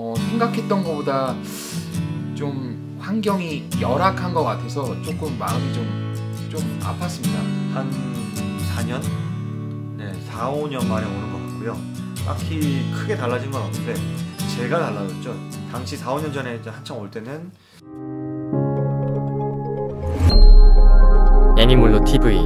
어, 생각했던 것보다 좀 환경이 열악한 것 같아서 조금 마음이 좀, 좀 아팠습니다. 한 4년? 네, 4, 5년 만에 오는 것 같고요. 딱히 크게 달라진 건 없는데 제가 달라졌죠. 당시 4, 5년 전에 한창 올 때는 애니몰로 TV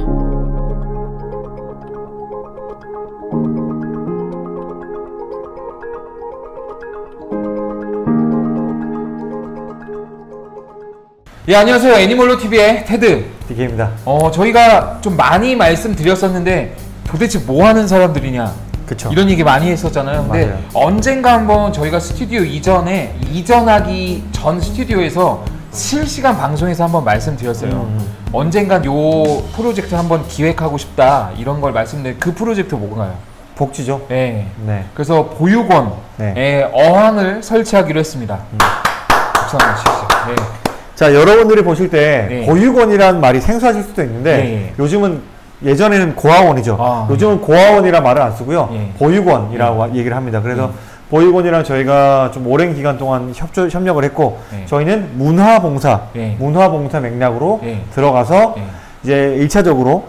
예, 안녕하세요. 애니멀로 TV의 테드. DK입니다. 어, 저희가 좀 많이 말씀드렸었는데 도대체 뭐 하는 사람들이냐. 그쵸. 이런 얘기 많이 했었잖아요. 근데 맞아요. 언젠가 한번 저희가 스튜디오 이전에 이전하기 전 스튜디오에서 실시간 방송에서 한번 말씀드렸어요. 음. 언젠간 요 프로젝트 한번 기획하고 싶다 이런 걸 말씀드린 그 프로젝트 뭔가요? 복지죠. 네. 네. 그래서 보육원에 네. 어항을 설치하기로 했습니다. 음. 박수 한번 치시죠. 네. 자, 여러분들이 보실 때 네. 보육원이란 말이 생소하실 수도 있는데 네. 요즘은 예전에는 고아원이죠. 아. 요즘은 고아원이란 말을 안 쓰고요. 예. 보육원이라고 얘기를 합니다. 그래서 예. 보육원이랑 저희가 좀 오랜 기간 동안 협조, 협력을 했고 예. 저희는 문화봉사, 예. 문화봉사 맥락으로 예. 들어가서 예. 이제 1차적으로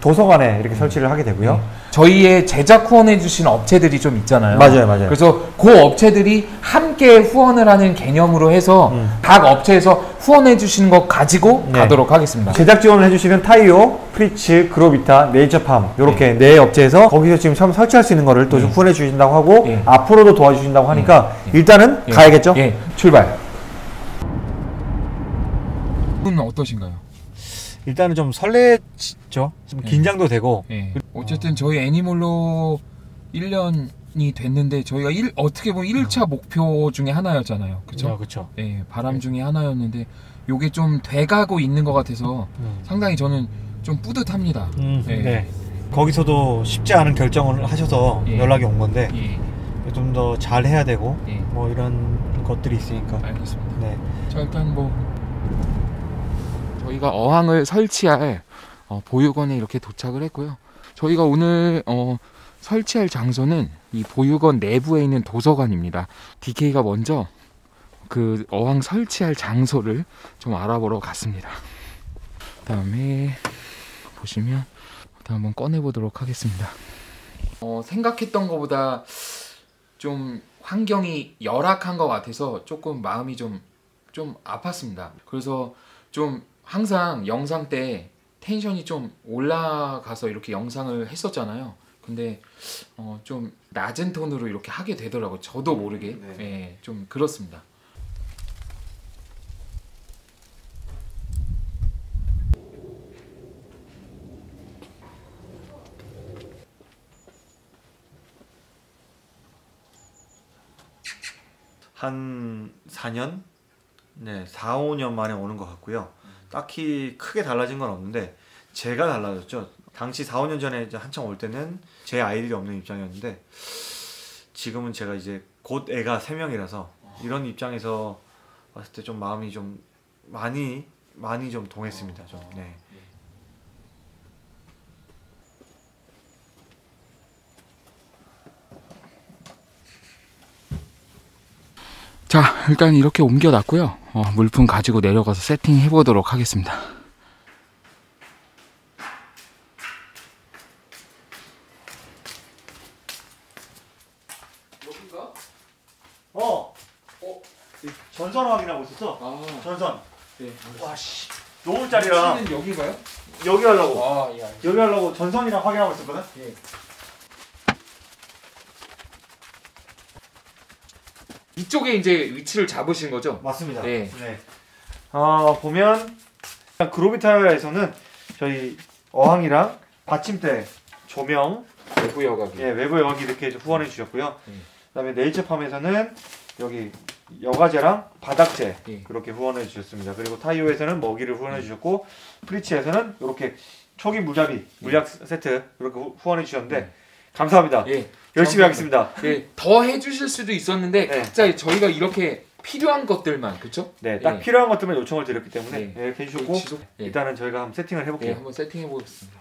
도서관에 이렇게 설치를 하게 되고요. 네. 저희의 제작 후원해 주신 업체들이 좀 있잖아요. 맞아요, 맞아요. 그래서 그 업체들이 함께 후원을 하는 개념으로 해서 음. 각 업체에서 후원해 주시는 거 가지고 네. 가도록 하겠습니다. 제작 지원을 해주시는 타이오, 프리츠, 그로비타, 네이처팜 이렇게 네. 업체에서 거기서 지금 처음 설치할 수 있는 거를 또좀 예. 후원해 주신다고 하고 예. 앞으로도 도와주신다고 하니까 예. 일단은 예. 가야겠죠? 예, 출발. 분 어떠신가요? 일단은 좀 설레죠. 좀 예. 긴장도 되고 예. 어쨌든 저희 애니몰로 1년 이 됐는데 저희가 일, 어떻게 보면 1차 목표 중에 하나였잖아요. 그렇죠? 그렇죠. 예, 바람 중에 하나였는데 요게 좀 돼가고 있는 것 같아서 상당히 저는 좀 뿌듯합니다. 음, 예. 네. 거기서도 쉽지 않은 결정을 하셔서 예. 연락이 온 건데 예, 좀더 잘 해야 되고 예, 뭐 이런 것들이 있으니까. 알겠습니다. 네. 자 일단 뭐 저희가 어항을 설치할 어, 보육원에 이렇게 도착을 했고요. 저희가 오늘 어, 설치할 장소는 이 보육원 내부에 있는 도서관입니다. DK가 먼저 그 어항 설치할 장소를 좀 알아보러 갔습니다. 그다음에 보시면 한번 꺼내 보도록 하겠습니다. 어, 생각했던 것보다 좀 환경이 열악한 것 같아서 조금 마음이 좀 좀 아팠습니다. 그래서 좀 항상 영상 때 텐션이 좀 올라가서 이렇게 영상을 했었잖아요. 근데 어, 좀 낮은 톤으로 이렇게 하게 되더라고요. 저도 모르게. 네. 예, 좀 그렇습니다. 한 4년? 네, 4, 5년 만에 오는 것 같고요. 딱히 크게 달라진 건 없는데 제가 달라졌죠. 당시 4, 5년 전에 한창 올 때는 제 아이들이 없는 입장이었는데 지금은 제가 이제 곧 애가 3명이라서 이런 입장에서 봤을 때 좀 마음이 좀 많이 많이 좀 동했습니다. 좀. 네. 자, 일단 이렇게 옮겨놨고요. 어, 물품 가지고 내려가서 세팅해 보도록 하겠습니다. 여긴가? 어. 어. 전선 확인하고 있었어. 아, 전선. 네. 와 씨. 노을짜리랑 위치는 여기가요? 여기 하려고. 아, 예. 여기 하려고 전선이랑 확인하고 있었거든. 예. 이쪽에 이제 위치를 잡으신 거죠? 맞습니다. 네. 어, 보면 그로비타에서는 저희 어항이랑 받침대, 조명, 외부 여각이. 예, 외부 여기 이렇게 후원해 주셨고요. 네. 그다음에 네이처팜에서는 여기 여과제랑 바닥재 예. 그렇게 후원해 주셨습니다. 그리고 타이오에서는 먹이를 후원해 주셨고 프리치에서는 이렇게 초기 무자비 물약 세트 이렇게 후- 후원해 주셨는데 네. 감사합니다. 예. 열심히 하겠습니다. 예. 더 해주실 수도 있었는데 네. 각자 저희가 이렇게 필요한 것들만 그렇죠? 네, 딱 예. 필요한 것들만 요청을 드렸기 때문에 네. 예, 이렇게 해주셨고 지속- 예. 일단은 저희가 한번 세팅을 네, 해볼게요. 한번 세팅해 보겠습니다.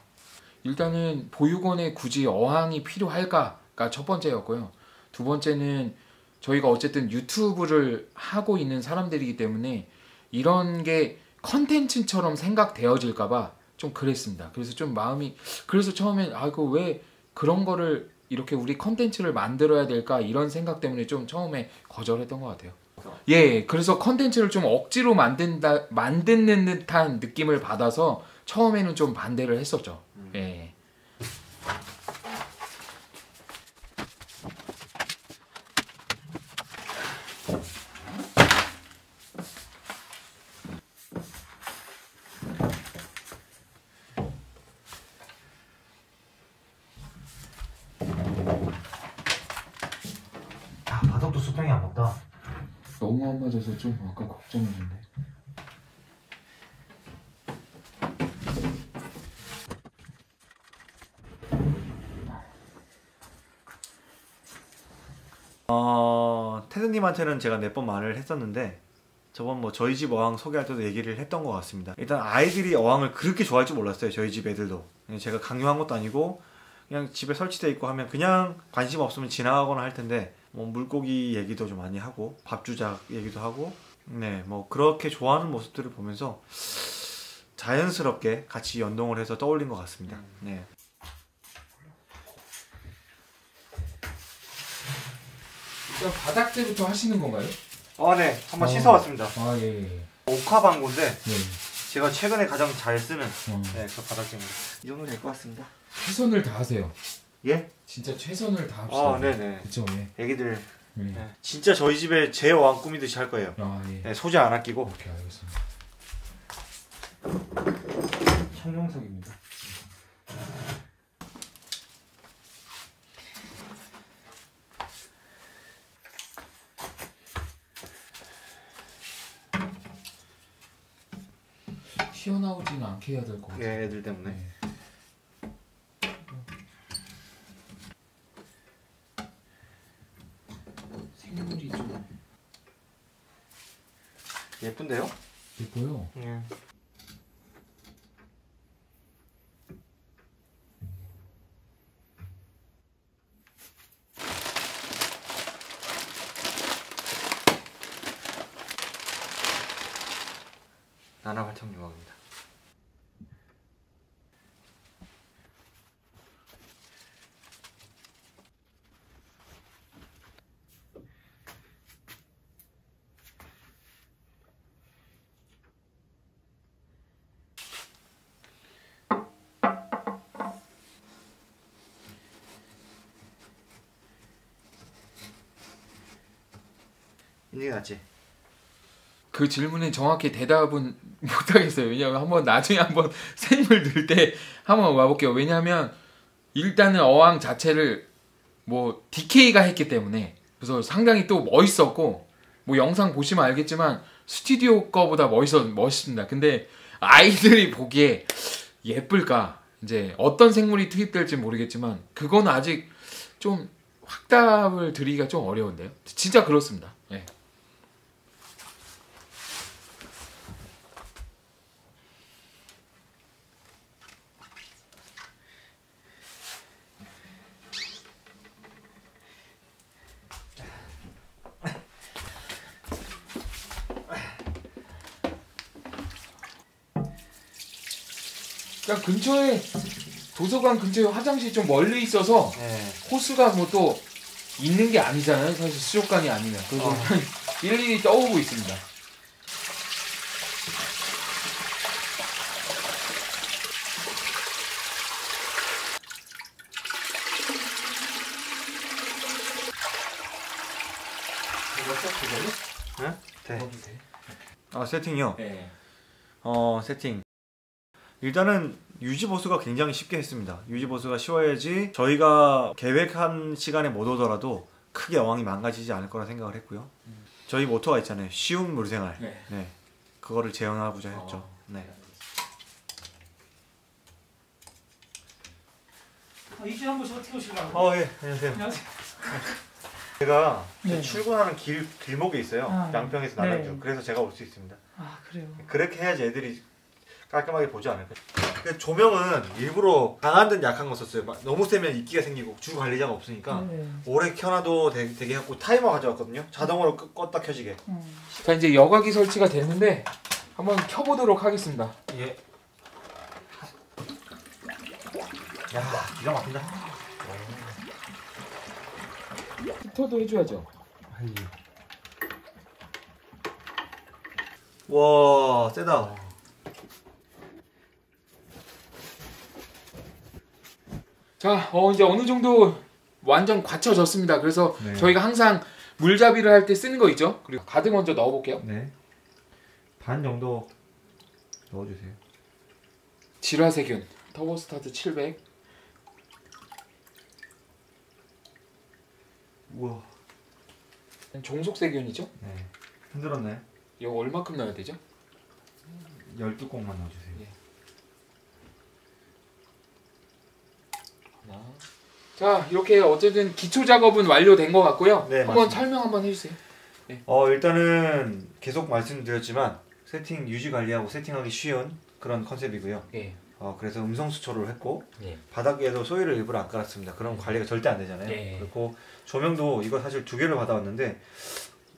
일단은 보육원에 굳이 어항이 필요할까가 첫 번째였고요. 두 번째는 저희가 어쨌든 유튜브를 하고 있는 사람들이기 때문에 이런 게 컨텐츠처럼 생각되어질까봐 좀 그랬습니다. 그래서 좀 마음이 그래서 처음엔 아 이거 왜 그런 거를 이렇게 우리 컨텐츠를 만들어야 될까 이런 생각 때문에 좀 처음에 거절했던 것 같아요. 예, 그래서 컨텐츠를 좀 억지로 만든다 만드는 듯한 느낌을 받아서 처음에는 좀 반대를 했었죠. 예. 아 바닥도 수평이 안 맞다. 맞아서 좀 아까 걱정했는데. 어 테드님한테는 제가 몇 번 말을 했었는데 저번 뭐 저희 집 어항 소개할 때도 얘기를 했던 것 같습니다. 일단 아이들이 어항을 그렇게 좋아할 줄 몰랐어요. 저희 집 애들도 제가 강요한 것도 아니고 그냥 집에 설치돼 있고 하면 그냥 관심 없으면 지나가거나 할 텐데 뭐 물고기 얘기도 좀 많이 하고 밥주작 얘기도 하고 네 뭐 그렇게 좋아하는 모습들을 보면서 자연스럽게 같이 연동을 해서 떠올린 것 같습니다. 네. 일단 바닥재부터 하시는 건가요? 아, 네. 한번 어. 씻어왔습니다. 아 예. 예. 옥화방구인데 네. 제가 최근에 가장 잘 쓰는 어, 네, 그 바닥재입니다. 이 정도 될 것 같습니다. 최선을 다하세요. 예? 진짜 최선을 다합시다. 아, 네네. 그쵸. 예. 애기들 예. 네. 진짜 저희 집에 제 어항 꾸미듯이 할 거예요. 아 예. 네, 소재 안 아끼고 오케이 알겠습니다. 청룡석입니다. 튀어나오지는 않게 해야 될 것 같아요. 네, 애들 때문에. 네. 생물이 좀 예쁜데요? 예뻐요. 네. 나나 활짝 유학입니다. 이게 낫지? 그 질문에 정확히 대답은 못하겠어요. 왜냐하면 한번 나중에 한번 생물 들때 한번 와볼게요. 왜냐하면 일단은 어항 자체를 뭐 DK가 했기 때문에 그래서 상당히 또 멋있었고 뭐 영상 보시면 알겠지만 스튜디오 거보다 멋있어 멋있습니다. 근데 아이들이 보기에 예쁠까 이제 어떤 생물이 투입될지 모르겠지만 그건 아직 좀 확답을 드리기가 좀 어려운데요. 진짜 그렇습니다. 예. 그러니까 근처에 도서관 근처에 화장실 좀 멀리 있어서 네. 호수가 뭐 또 있는 게 아니잖아요. 사실 수족관이 아니면 그래서 어. 그냥 일일이 떠오고 있습니다. 네? 네. 먹어도 돼? 아 세팅이요? 네. 어 세팅 일단은 유지 보수가 굉장히 쉽게 했습니다 유지 보수가 쉬워야지 저희가 계획한 시간에 못 오더라도 크게 어항이 망가지지 않을 거라 생각을 했고요 저희 모토가 있잖아요 쉬운 물생활 네. 네 그거를 재현하고자 했죠 어. 네 아, 이제 한번 어떻게 오시려고? 어, 예, 안녕하세요. 안녕하세요. 제가 네. 출근하는 길, 길목에 있어요. 아, 양평에서 네. 남양주. 그래서 제가 올 수 있습니다. 아 그래요. 그렇게 해야지 애들이 깔끔하게 보지 않을까. 근데 조명은 일부러 강한 듯 약한 거 썼어요. 막 너무 세면 이끼가 생기고 주 관리자가 없으니까 네. 오래 켜놔도 되, 되게 해갖고 타이머 가져왔거든요. 자동으로 끄, 껐다 켜지게. 자 이제 여과기 설치가 됐는데 한번 켜보도록 하겠습니다. 예. 야 기가 막힌다. 히터도 해줘야죠. 와 세다. 자, 어, 이제 어느 정도 완전 갖춰졌습니다. 그래서 네. 저희가 항상 물잡이를 할 때 쓰는 거 있죠? 그리고 가득 먼저 넣어볼게요. 네. 반 정도 넣어주세요. 질화세균 터보스타트 700 우와. 종속세균이죠? 네. 흔들었나요? 이거 얼마큼 넣어야 되죠? 12공만 넣어주세요. 하나. 자, 이렇게 어쨌든 기초 작업은 완료된 것 같고요. 네, 한번 맞습니다. 설명 한번 해주세요. 어 일단은 계속 말씀드렸지만 세팅 유지 관리하고 세팅하기 쉬운 그런 컨셉이고요. 예. 어 그래서 음성 수초를 했고 예. 바닥에도 소일을 일부러 안 깔았습니다. 그럼 관리가 절대 안 되잖아요. 네. 그리고 조명도 이거 사실 두 개를 받아왔는데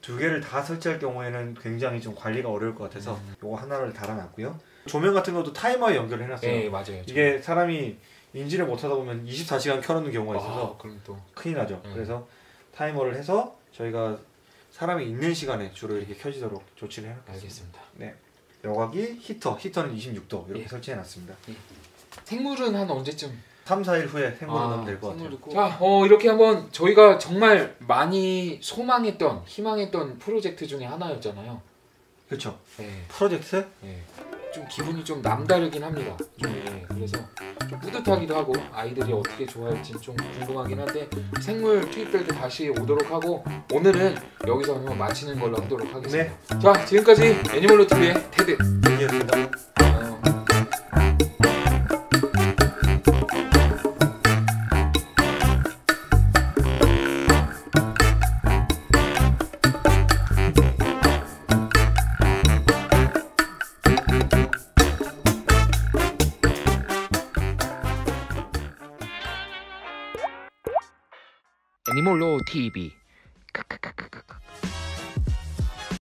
두 개를 다 설치할 경우에는 굉장히 좀 관리가 어려울 것 같아서 음. 요거 하나를 달아놨고요. 조명 같은 것도 타이머에 연결을 해놨어요. 예, 맞아요. 이게 사람이 인지를 못하다 보면 24시간 켜놓는 경우가 있어서 아, 그럼 또 큰일 나죠. 음. 그래서 타이머를 해서 저희가 사람이 있는 시간에 주로 이렇게 켜지도록 조치를 해놨습니다. 알겠습니다. 여각이 히터, 히터는 26도 이렇게 예. 설치해놨습니다. 생물은 한 언제쯤? 3, 4일 후에 생물을 아, 넣으면 될 것 같아요. 넣고. 자, 어, 이렇게 한번 저희가 정말 많이 소망했던, 희망했던 프로젝트 중에 하나였잖아요. 그렇죠. 예. 프로젝트? 예. 좀 기분이 좀 남다르긴 합니다. 좀, 예. 그래서 좀 뿌듯하기도 하고 아이들이 어떻게 좋아할지 좀 궁금하긴 한데 생물 투입될 때 다시 오도록 하고 오늘은 여기서 마치는 걸로 하도록 하겠습니다. 네. 자 지금까지 애니멀로 TV의 테드. 이었습니다. 어, 애니멀로 TV